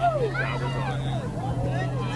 Oh, my God.